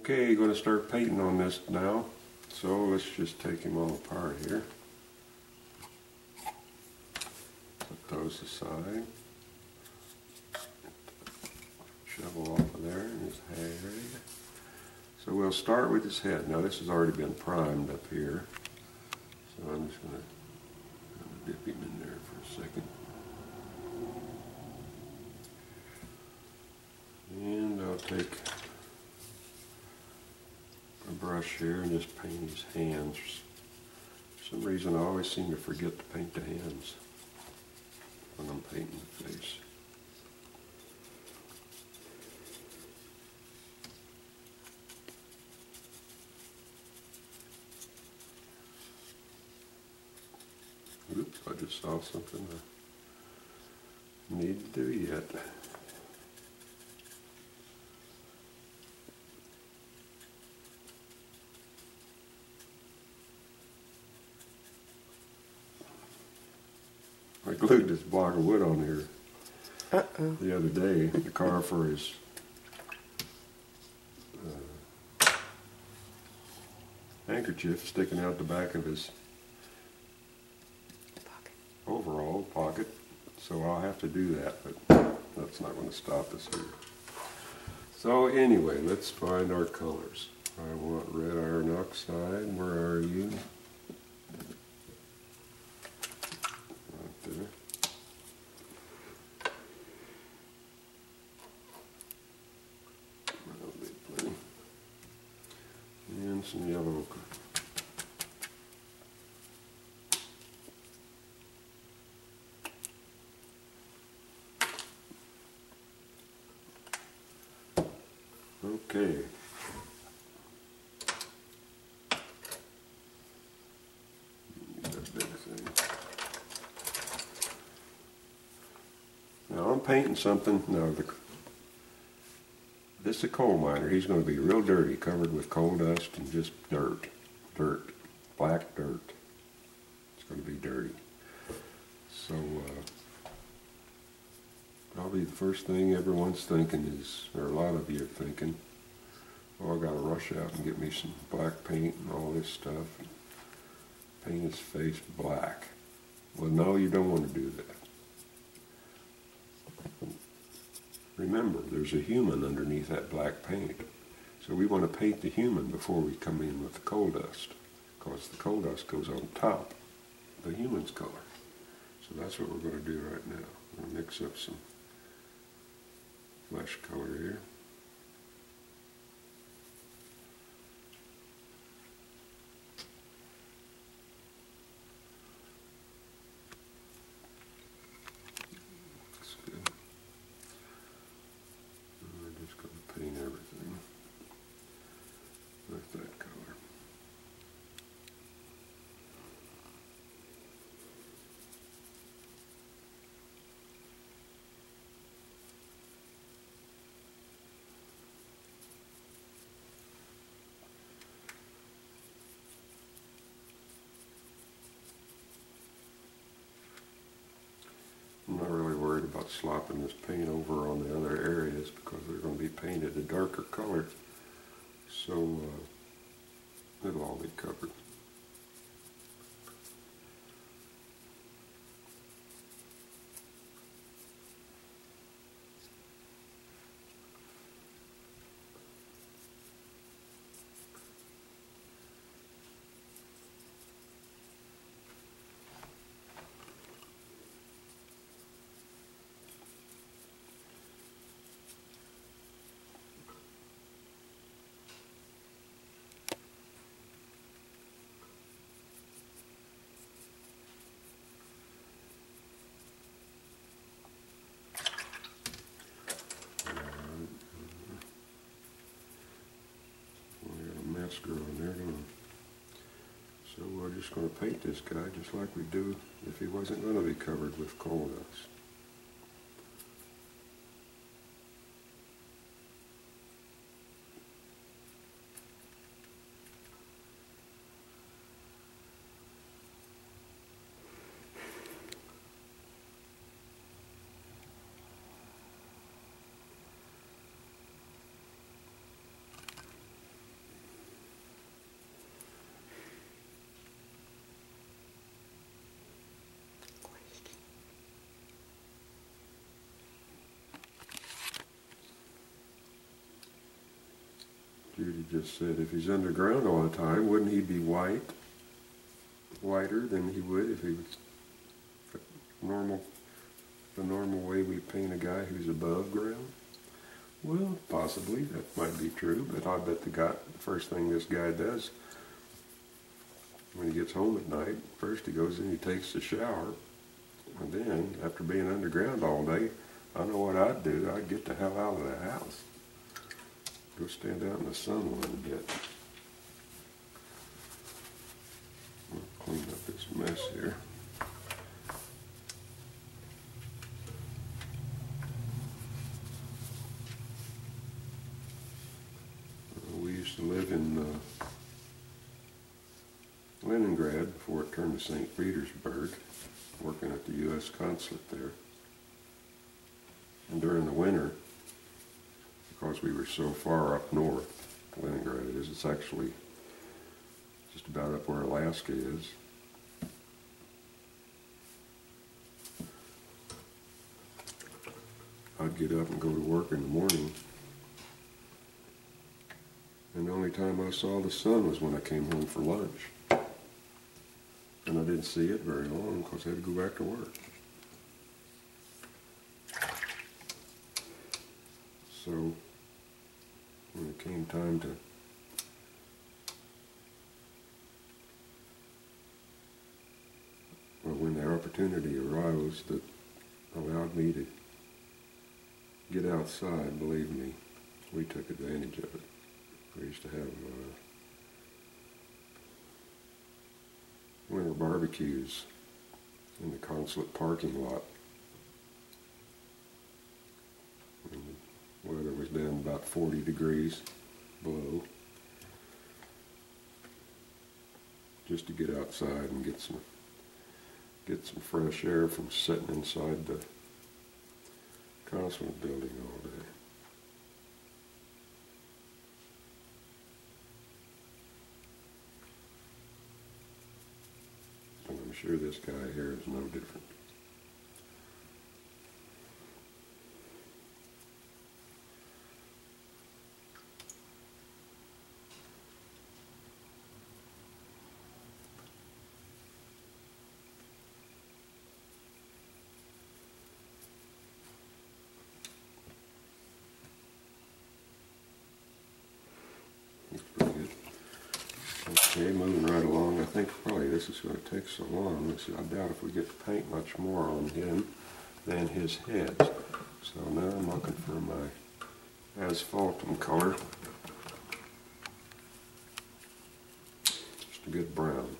Okay, going to start painting on this now. So let's just take him all apart here. Put those aside. Shovel off of there and his head. So we'll start with his head. Now this has already been primed up here. So I'm just going to dip him in there for a second. And I'll take brush here and just paint his hands. For some reason I always seem to forget to paint the hands when I'm painting the face. Oops, I just saw something I need to do yet. I glued this block of wood on here Uh-oh. the other day, the car for his uh, handkerchief sticking out the back of his Pocket. overall pocket, so I'll have to do that, but that's not going to stop us here. So anyway, let's find our colors. I want red iron oxide. Where are you? Right there. That'll be plenty. And some yellow ochre. Okay. That big thing. Now I'm painting something, no, the, this is a coal miner. He's going to be real dirty, covered with coal dust and just dirt, dirt, black dirt. It's going to be dirty. So, uh, probably the first thing everyone's thinking is, or a lot of you are thinking, oh, I gotta rush out and get me some black paint and all this stuff, and paint his face black. Well, no, you don't want to do that. Remember, there's a human underneath that black paint. So we want to paint the human before we come in with the coal dust, because the coal dust goes on top the human's color. So that's what we're going to do right now. We're going to mix up some flesh color here. Looks good. And We're just going to paint everything with that color. I'm not really worried about slopping this paint over on the other areas because they're going to be painted a darker color. So uh, it'll all be covered. We mess growing there? So we're just going to paint this guy just like we do if he wasn't going to be covered with coal dust. Judy just said, if he's underground all the time, wouldn't he be white? Whiter than he would if he was normal, the normal way we paint a guy who's above ground? Well, possibly, that might be true, but I bet the guy, the first thing this guy does when he gets home at night, first he goes in, he takes a shower, and then, after being underground all day, I know what I'd do. I'd get the hell out of the house. Go stand out in the sun a little bit. I'll clean up this mess here. We used to live in uh, Leningrad before it turned to St. Petersburg, working at the U.S. consulate there. And during the winter, because we were so far up north, Leningrad is, it's actually just about up where Alaska is. I'd get up and go to work in the morning. And the only time I saw the sun was when I came home for lunch. And I didn't see it very long because I had to go back to work. So came time to well, when the opportunity arose that allowed me to get outside, believe me, we took advantage of it. We used to have uh, winter barbecues in the consulate parking lot. And the weather was down about 40 degrees below. Just to get outside and get some get some fresh air from sitting inside the consulate building all day. And I'm sure this guy here is no different. Looks pretty good. Okay, moving right along. I think this is going to take so long. Let's I doubt if we get to paint much more on him than his head. So now I'm looking for my asphaltum color. Just a good brown.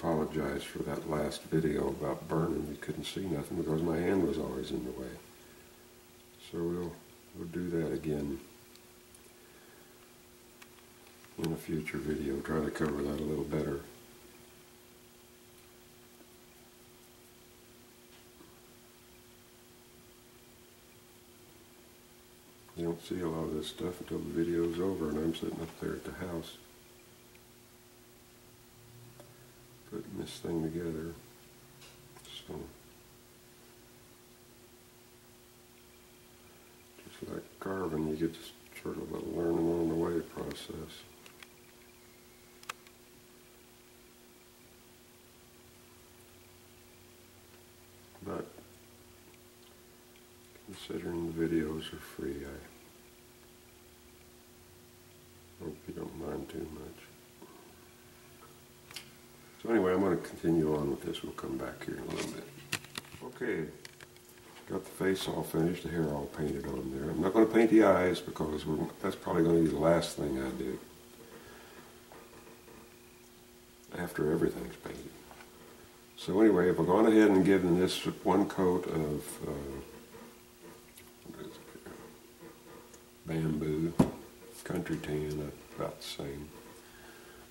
Apologize for that last video about burning. You couldn't see nothing because my hand was always in the way. So we'll we'll do that again in a future video, try to cover that a little better. You don't see a lot of this stuff until the video's over and I'm sitting up there at the house this thing together. So, just like carving, you get this sort of a learning on the way process. But considering the videos are free, I hope you don't mind too much. Anyway, I'm going to continue on with this. We'll come back here in a little bit. Okay, got the face all finished, the hair all painted on there. I'm not going to paint the eyes because that's probably going to be the last thing I do after everything's painted. So anyway, I've gone ahead and given this one coat of uh, bamboo, country tan, about the same,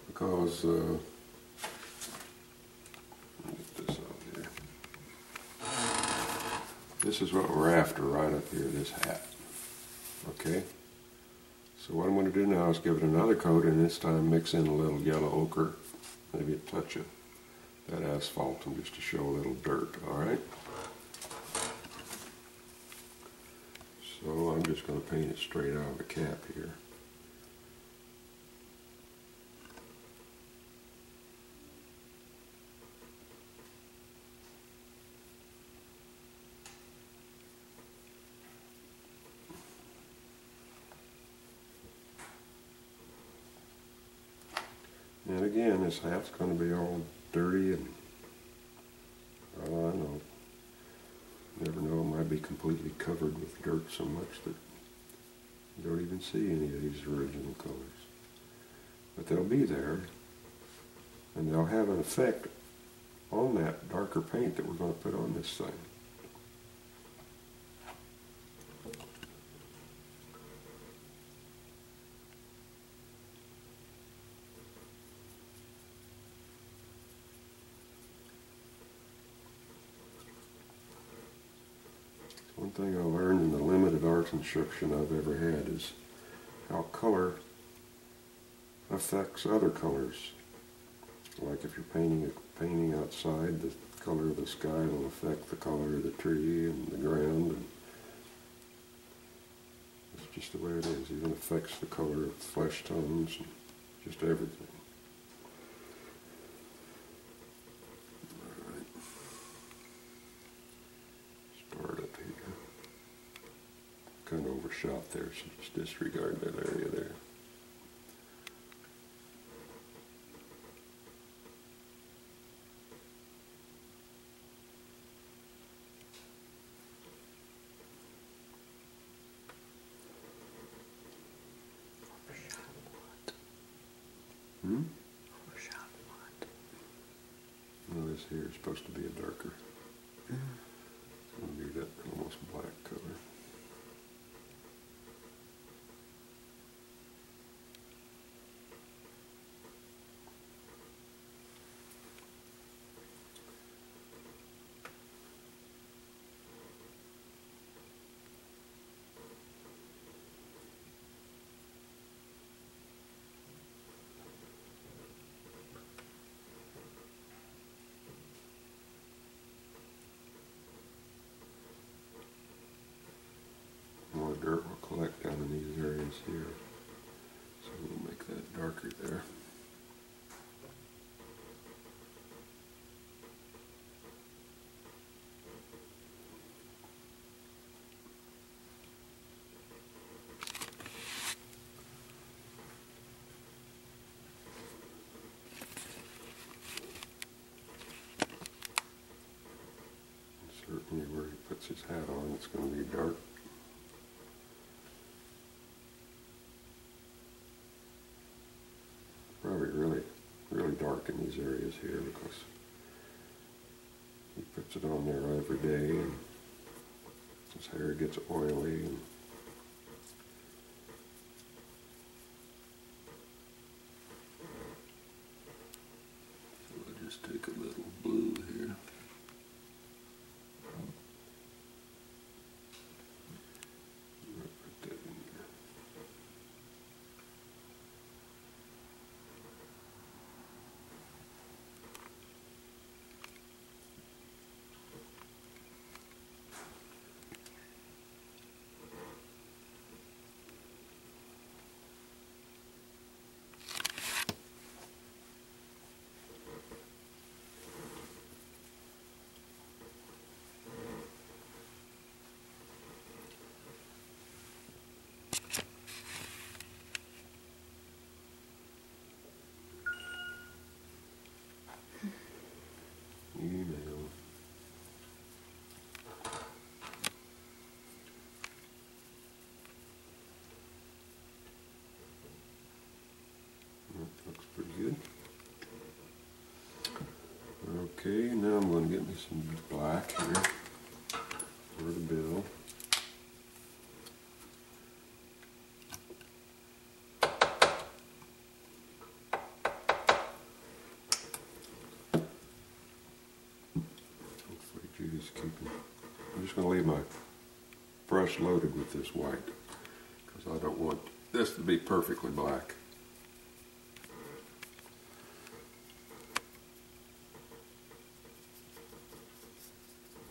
because uh, get this out here. This is what we're after right up here, this hat. Okay? So what I'm going to do now is give it another coat and this time mix in a little yellow ochre, maybe a touch of that asphaltum just to show a little dirt, alright? So I'm just going to paint it straight out of the cap here. And again, this hat's going to be all dirty and, well, I know, never know, it might be completely covered with dirt so much that you don't even see any of these original colors. But they'll be there, and they'll have an effect on that darker paint that we're going to put on this thing. One thing I learned in the instruction I've ever had is how color affects other colors. Like if you're painting a painting outside, the color of the sky will affect the color of the tree and the ground. And it's just the way it is. It even affects the color of flesh tones and just everything. Overshot there, so just disregard that area there. Hmm? No, this here is supposed to be a darker. Mm. To be that almost black color. more dirt will collect down in these areas here. So we'll make that darker there. certainly where he his hat on, it's going to be dark. probably really, really dark in these areas here because he puts it on there every day and his hair gets oily and just keeping, I'm just gonna leave my brush loaded with this white, because I don't want this to be perfectly black.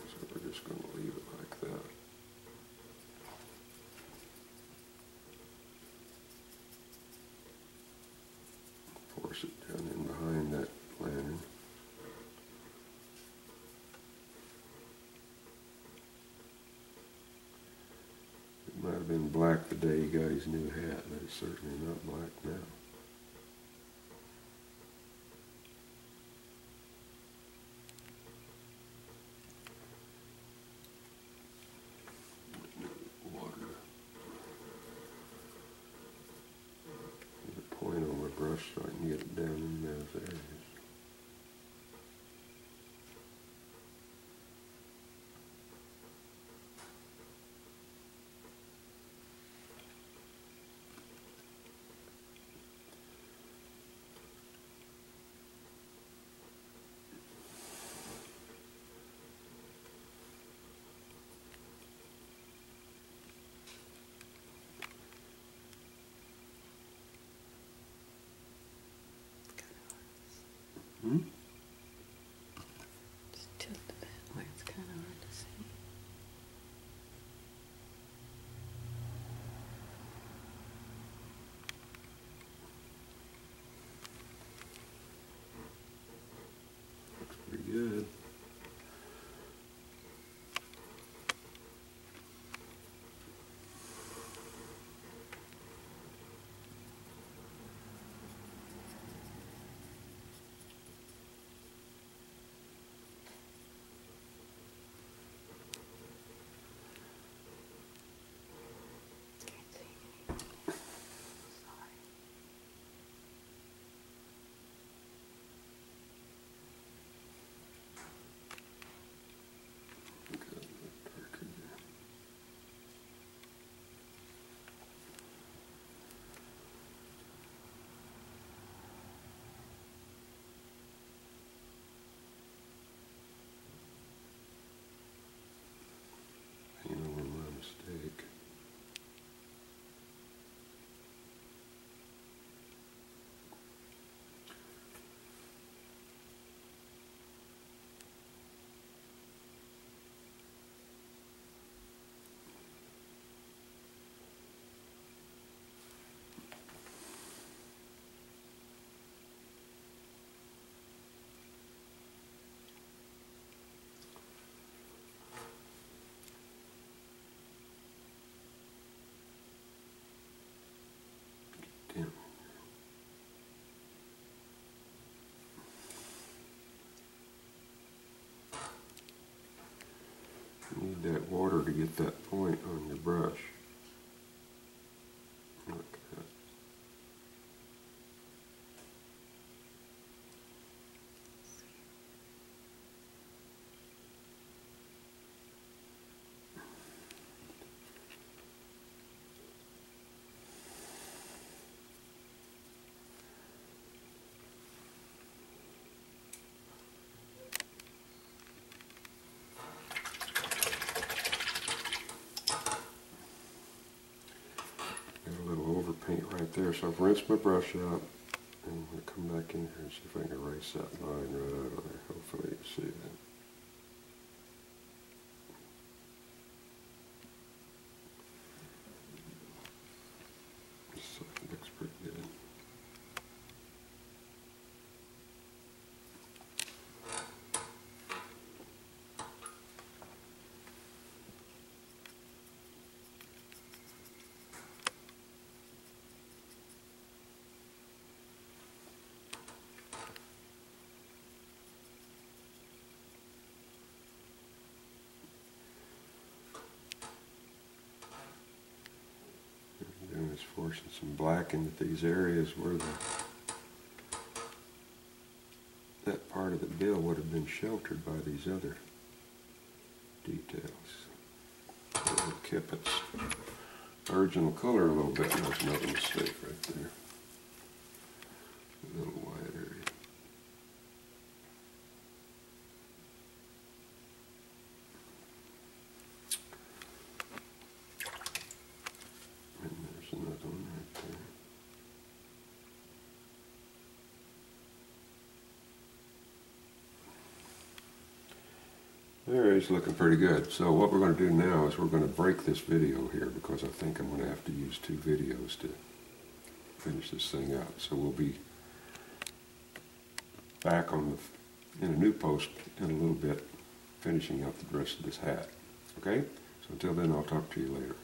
So we're just gonna leave it like that. Force it down in behind that lantern. It might have been black the day he got his new hat, but it's certainly not black now. Water. Get a point on my brush so I can get it down in those areas. Hmm? That water to get that point on your brush. Like that. Got a little there, so I've rinsed my brush out. And I'm gonna come back in here and see if I can erase that line right out of there. Hopefully you see that. So it looks pretty good. What I'm doing is forcing some black into these areas where the that part of the bill would have been sheltered by these other details. It kept its original color a little bit. That's another mistake right there. A little wide area. There, he's looking pretty good. So what we're going to do now is we're going to break this video here because I think I'm going to have to use two videos to finish this thing out. So we'll be back on the, in a new post in a little bit, finishing up the rest of this hat. Okay? So until then, I'll talk to you later.